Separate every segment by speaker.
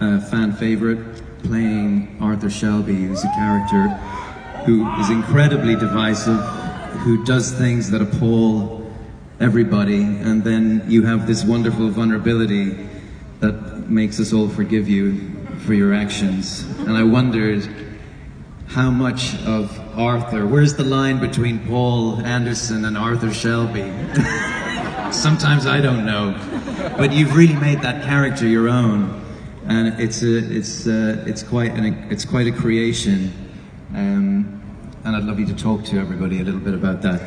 Speaker 1: uh, fan favorite, playing Arthur Shelby, who's a character who is incredibly divisive, who does things that appall everybody, and then you have this wonderful vulnerability that makes us all forgive you for your actions. And I wondered how much of Arthur, where's the line between Paul Anderson and Arthur Shelby? Sometimes I don't know, but you've really made that character your own, and it's a, it's uh, it's quite an, it's quite a creation, um, and I'd love you to talk to everybody a little bit about that.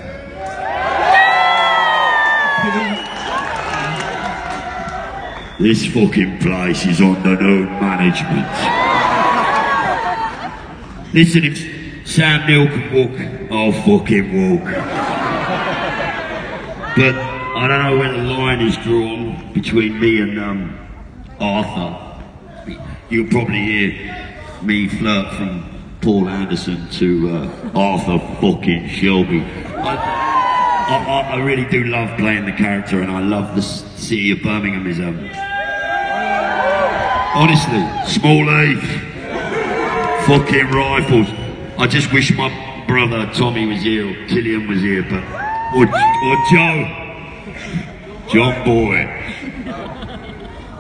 Speaker 2: This fucking place is under no management. Listen, if Sam Neill can walk, I'll fucking walk. But I don't know where the line is drawn between me and um, Arthur. You'll probably hear me flirt from Paul Anderson to uh, Arthur fucking Shelby. I, I, I, really do love playing the character, and I love the city of Birmingham. Is um, honestly Small Heath, fucking rifles. I just wish my brother Tommy was here, or Cillian was here, but or, or Joe, John Boy.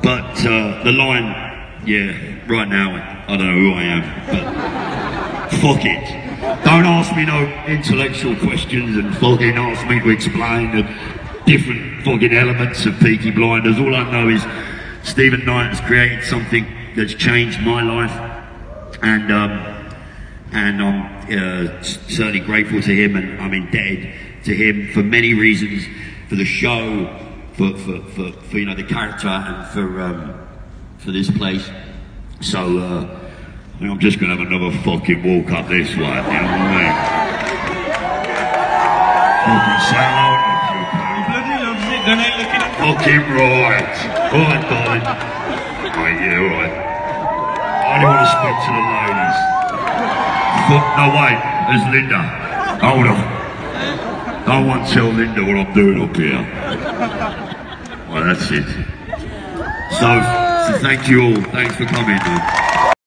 Speaker 2: But uh, the line, yeah, right now I don't know who I am, but fuck it. Don't ask me no intellectual questions and fucking ask me to explain the different fucking elements of Peaky Blinders. All I know is Stephen Knight has created something that's changed my life, and um, and I'm uh, certainly grateful to him, and I'm indebted to him for many reasons, for the show, for for, for, for you know the character, and for um, for this place. So. Uh, I'm just gonna have another fucking walk up this way, you know what I mean? Fucking to
Speaker 3: at
Speaker 2: Fucking right. Darling. Right, yeah, alright. I only want to speak to the ladies. Fuck, no, wait. There's Linda. Hold on. I won't tell Linda what I'm doing up here. Well, that's it. So thank you all. Thanks for coming.